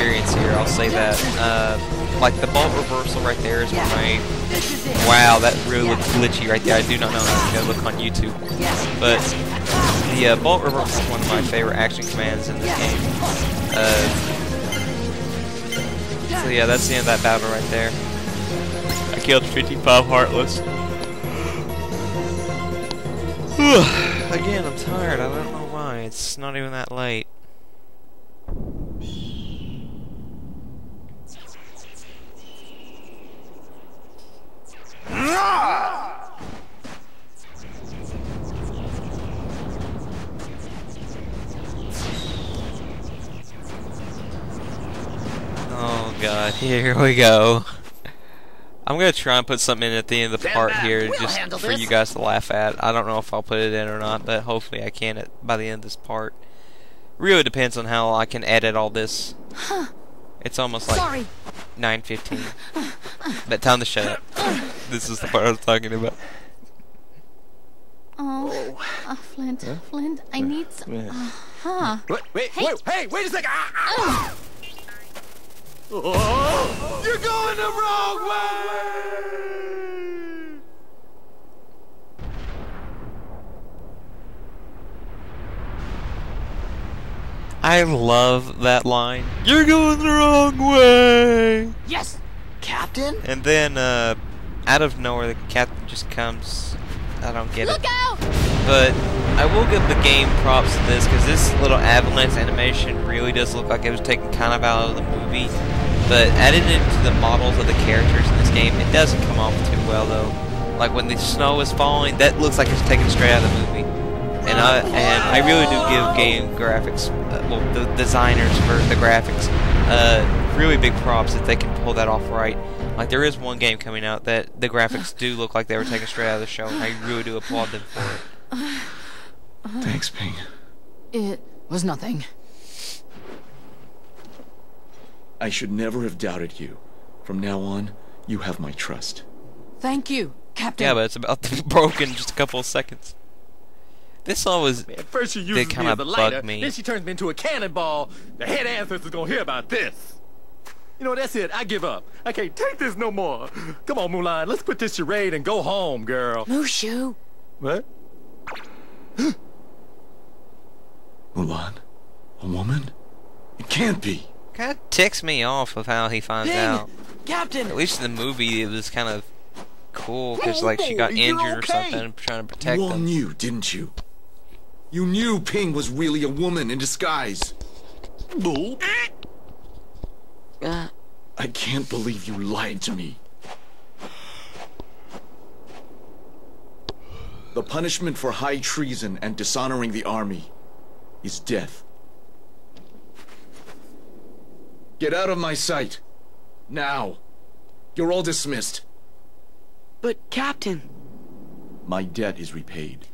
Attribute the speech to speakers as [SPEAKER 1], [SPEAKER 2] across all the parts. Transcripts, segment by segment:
[SPEAKER 1] experience here. I'll say that. Uh, like the bolt reversal right there is one of my. Wow, that really looks glitchy right there. I do not know how to look on YouTube. But the uh, bolt reversal is one of my favorite action commands in this game. Uh, so yeah, that's the end of that battle right there. I killed 55 Heartless. Again, I'm tired. I don't know why. It's not even that late. Oh god, here we go. I'm gonna try and put something in at the end of the part here just for you guys to laugh at. I don't know if I'll put it in or not, but hopefully I can at, by the end of this part. Really depends on how I can edit all this. It's almost like
[SPEAKER 2] Sorry.
[SPEAKER 1] 9.15. But time to shut up. This is the part I was talking about.
[SPEAKER 2] Oh, uh, Flint, Flint, I need some. Uh, huh.
[SPEAKER 3] Wait, wait, wait, hey, wait a second! Ah, ah. Oh, you're going the wrong way!
[SPEAKER 1] I love that line. You're going the wrong way!
[SPEAKER 3] Yes, Captain?
[SPEAKER 1] And then, uh, out of nowhere, the captain just comes. I don't get
[SPEAKER 2] Look
[SPEAKER 1] it.
[SPEAKER 2] out!
[SPEAKER 1] But I will give the game props to this because this little avalanche animation really does look like it was taken kind of out of the movie. But added into the models of the characters in this game, it doesn't come off too well though. Like when the snow is falling, that looks like it's taken straight out of the movie. And I and I really do give game graphics, uh, well, the designers for the graphics, uh, really big props that they can pull that off right. Like there is one game coming out that the graphics do look like they were taken straight out of the show, and I really do applaud them for it.
[SPEAKER 4] Thanks, Ping.
[SPEAKER 2] It was nothing.
[SPEAKER 4] I should never have doubted you. From now on, you have my trust.
[SPEAKER 2] Thank you, Captain.
[SPEAKER 1] Yeah, but it's about to be broken in just a couple of seconds. This always
[SPEAKER 3] At first she
[SPEAKER 1] They
[SPEAKER 3] uses me
[SPEAKER 1] kinda
[SPEAKER 3] as a lighter,
[SPEAKER 1] bug me.
[SPEAKER 3] then she turns me into a cannonball. The head ancestor's gonna hear about this. You know, that's it. I give up. I can't take this no more. Come on, Mulan. Let's quit this charade and go home, girl.
[SPEAKER 2] Mushu.
[SPEAKER 3] What?
[SPEAKER 4] Mulan? A woman? It can't be.
[SPEAKER 1] kind of ticks me off of how he finds
[SPEAKER 3] Ping!
[SPEAKER 1] out.
[SPEAKER 3] Captain!
[SPEAKER 1] At least in the movie, it was kind of cool because like she got
[SPEAKER 3] you're
[SPEAKER 1] injured or
[SPEAKER 3] okay.
[SPEAKER 1] something, trying to protect
[SPEAKER 4] you all
[SPEAKER 1] them.
[SPEAKER 4] knew, didn't you? You knew Ping was really a woman in disguise.
[SPEAKER 2] Uh,
[SPEAKER 4] I can't believe you lied to me. The punishment for high treason and dishonoring the army is death. Get out of my sight. Now. You're all dismissed.
[SPEAKER 5] But, Captain,
[SPEAKER 4] My debt is repaid.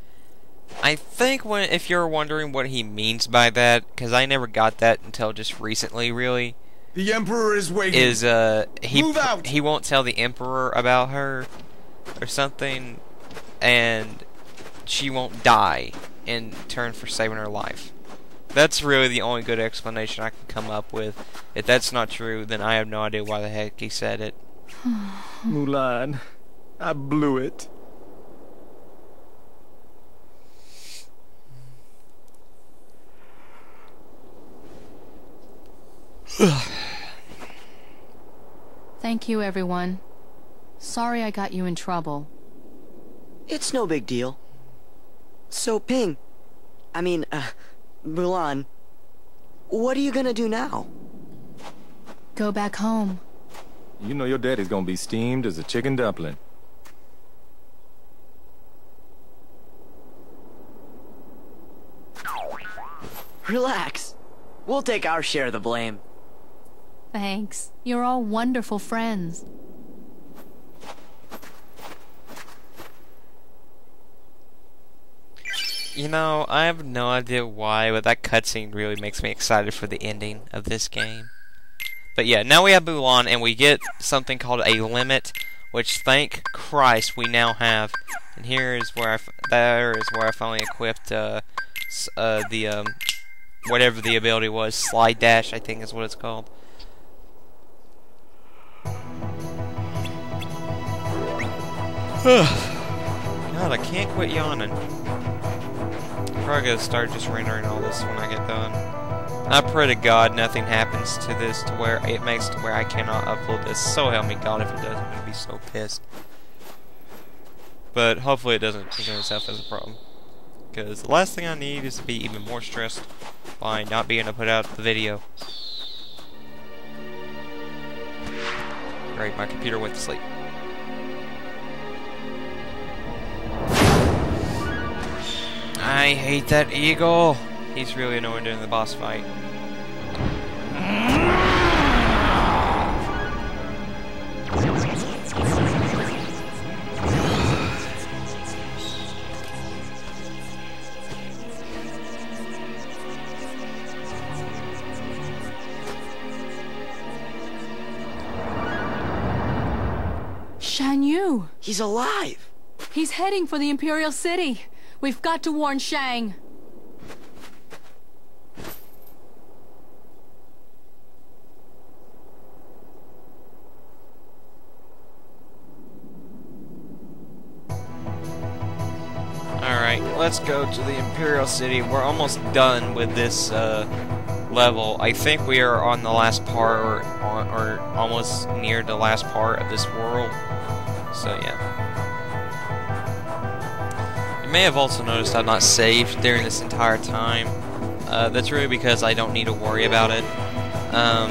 [SPEAKER 1] I think when if you're wondering what he means by that, because I never got that until just recently, really,
[SPEAKER 4] The Emperor is waiting.
[SPEAKER 1] is uh he
[SPEAKER 4] Move out!
[SPEAKER 1] he won't tell the emperor about her or something, and she won't die in turn for saving her life. That's really the only good explanation I can come up with. If that's not true, then I have no idea why the heck he said it.
[SPEAKER 3] Mulan, I blew it.
[SPEAKER 2] thank you, everyone. Sorry I got you in trouble.
[SPEAKER 5] it's no big deal. So, Ping, I mean, uh, Mulan, what are you gonna do now?
[SPEAKER 2] Go back home.
[SPEAKER 3] You know your daddy's gonna be steamed as a chicken dumpling.
[SPEAKER 5] Relax. We'll take our share of the blame.
[SPEAKER 2] Thanks. You're all wonderful friends.
[SPEAKER 1] You know, I have no idea why, but that cutscene really makes me excited for the ending of this game. But yeah, now we have Mulan, and we get something called a limit, which thank Christ we now have. And here is where I, there is where I finally equipped uh, uh, the um, whatever the ability was. Slide dash, I think is what it's called. God, I can't quit yawning. I'm probably gonna start just rendering all this when I get done. I pray to God nothing happens to this to where it makes to where I cannot upload this. So help me God if it does, I'm gonna be so pissed. But hopefully it doesn't present itself as a problem. Because the last thing I need is to be even more stressed by not being able to put out the video. Great, my computer went to sleep. I hate that eagle. He's really annoying during the boss fight.
[SPEAKER 2] Shan Yu!
[SPEAKER 5] He's alive.
[SPEAKER 2] He's heading for the Imperial City. We've got to warn Shang.
[SPEAKER 1] Alright, let's go to the Imperial City. We're almost done with this uh, level. I think we are on the last part, or, or almost near the last part of this world. So, yeah. May have also noticed I've not saved during this entire time. Uh, that's really because I don't need to worry about it. Um,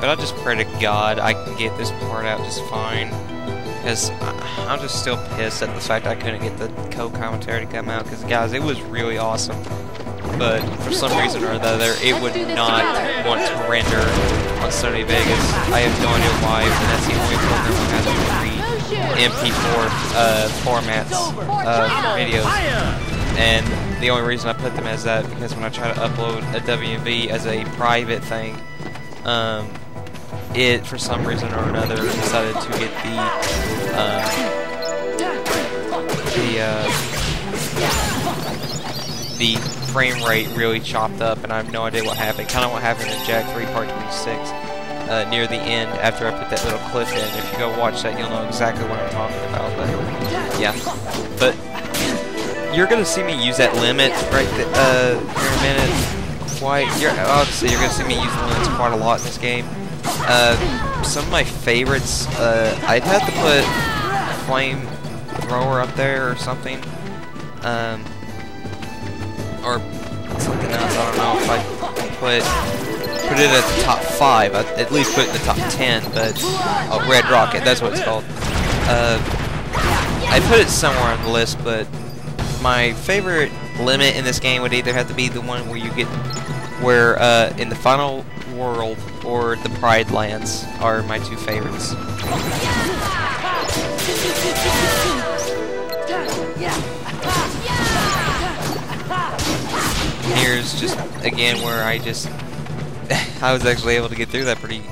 [SPEAKER 1] but I just pray to God I can get this part out just fine. Because I'm just still pissed at the fact I couldn't get the co-commentary to come out. Because, guys, it was really awesome. But for some reason or another, it would not want to render on Sony Vegas. I have no idea why, and that's the only program that has three MP4 uh, formats of videos. And the only reason I put them as that because when I try to upload a WMV as a private thing, um, it for some reason or another decided to get the uh, the uh, the frame rate really chopped up, and I have no idea what happened. Kind of what happened in Jak 3 Part 26 uh, near the end after I put that little clip in. If you go watch that, you'll know exactly what I'm talking about. But yeah, but you're gonna see me use that limit right th uh, here in a minute. Quite, you're obviously you're gonna see me use limits quite a lot in this game. Uh, some of my favorites, uh, I'd have to put Flame Thrower up there or something. Um, or something else, I don't know if I put put it at the top 5, I'd at least put it in the top 10, but, oh, Red Rocket, that's what it's called. Uh, I put it somewhere on the list, but my favorite limit in this game would either have to be the one where you get, where, uh, in the final world or the Pride Lands are my two favorites. Here's just, again, where I just, I was actually able to get through that pretty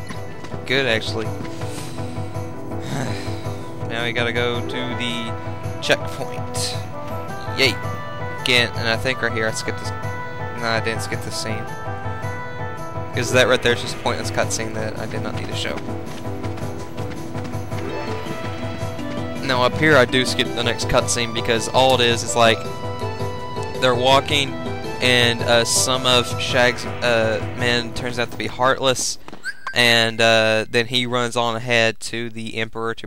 [SPEAKER 1] good, actually. now we gotta go to the checkpoint. Yay! Again, and I think right here I skipped this. No, I didn't skip this scene. Because that right there is just a pointless cutscene that I did not need to show. Now up here I do skip the next cutscene because all it is is like they're walking and uh, some of Shang's uh, men turns out to be heartless and uh, then he runs on ahead to the Emperor to